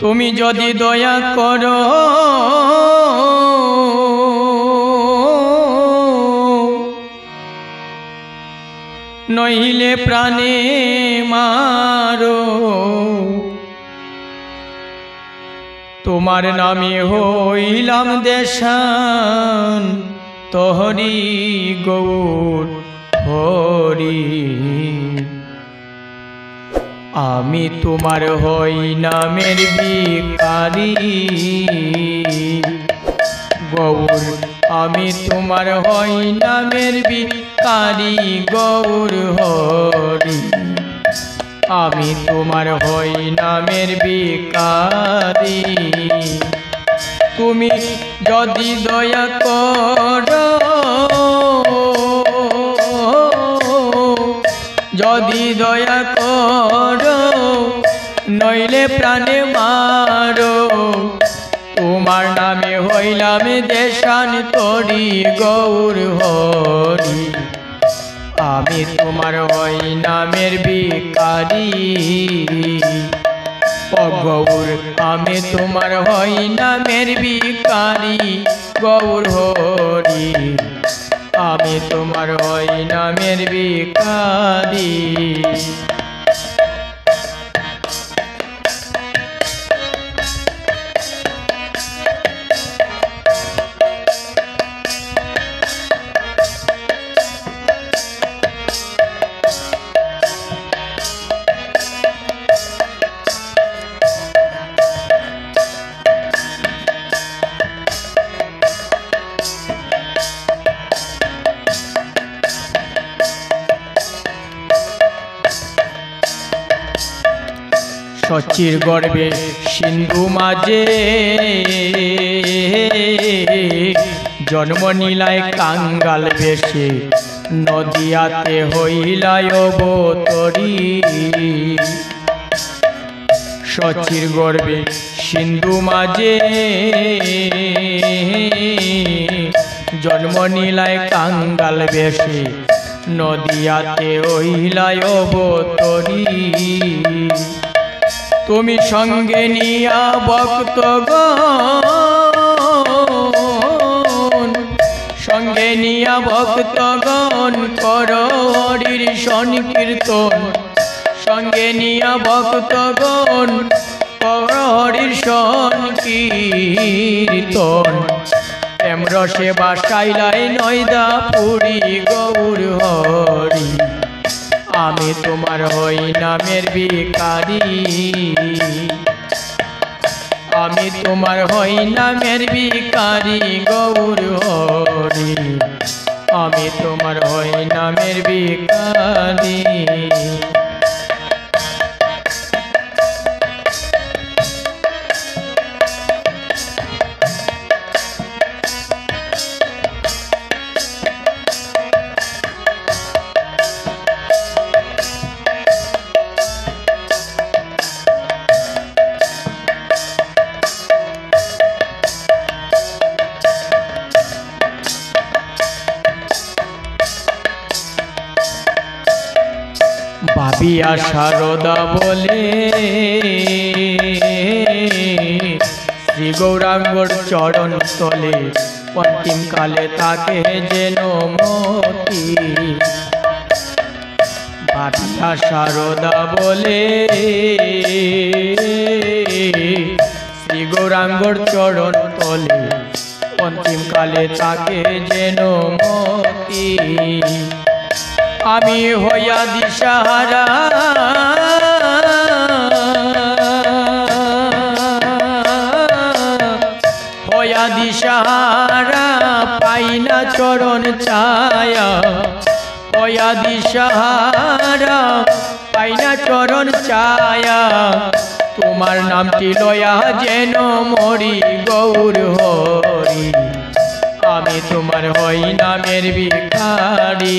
তুমি যদি দয়া করো নইলে প্রাণে মারো। তোমার নামে হইলাম দেশান তহরি গৌর হরি। আমি তোমার হই নামের বিকারি গৌর, আমি তোমার হই নামের বিকারি গৌর হরি। আমি তোমার হই নামের বিকারি তুমি যদি দয়া করো তোমার নামে হইলাম দেশান তরি, গৌর হরি। আমি তোমার হই নামের বিকারি গৌর, আমি তোমার হই নামের বিকারি গৌর হরি। আমি তোমার হই নামের বিকারি সচির গর্বে সিন্ধু মাঝে। জন্ম নিলায় কাঙ্গাল বেশে নদিয়াতে হইলায় অবতরি। সচির গর্বে সিন্ধু মাঝে। জন্ম নিলায় কাঙ্গাল বেশে নদিয়াতে হইলায় অবতরি। তুমি সঙ্গে নিয়া ভক্তগণ সঙ্গে নিয়া ভক্তগণ কর হরির সংকীর্তন। সঙ্গে নিয়া ভক্তগণ কর হরির সংকীর্তন। এমরসে বাসাইলাই নয়দা পুরী গৌর হরি। আমি তোমার হই নামের বিকারি আমি তোমার হই নামের বিকারি গৌর আমি তোমার হই নামের বিকারি ভাবিয়া সারদা বলে, শ্রী গৌরাঙ্গর চরণ তলে অন্তিম কালে তাকে যেন মতি। ভাবিয়া সারদা বলে, শ্রী গৌরাঙ্গর চরণ তলে অন্তিম কালে তাকে যেন মতি। আমি হইয়া দিশাহারা। হইয়া দিশাহারা, পাই না চরণ ছায়া। হইয়া দিশাহারা, পাই না চরণ ছায়া। তোমার নামটি লয়া যেন মরি গৌর হরি। আমি তোমার হই নামের ভিখারি।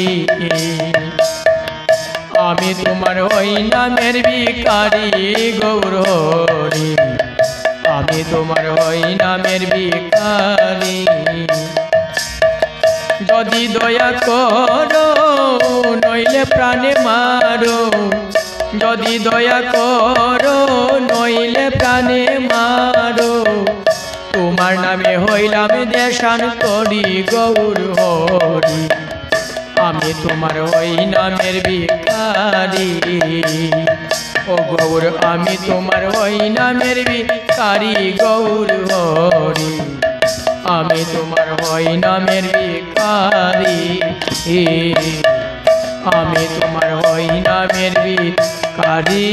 আমি তোমার হই নামের ভিখারি গৌর আমি তোমার হই নামের ভিখারি। যদি দয়া করো, নইলে প্রাণে মারো। যদি দয়া করো, নইলে প্রাণে মারো। হইলাম দেশান্তরি গৌর হরি। আমি তোমার ওই নামের ভিখারি। ও গৌর, আমি তোমার ওই নামের ভিখারি, গৌর হরি। আমি তোমার ওই নামের ভিখারি। আমি তোমার ওই নামের ভিখারি।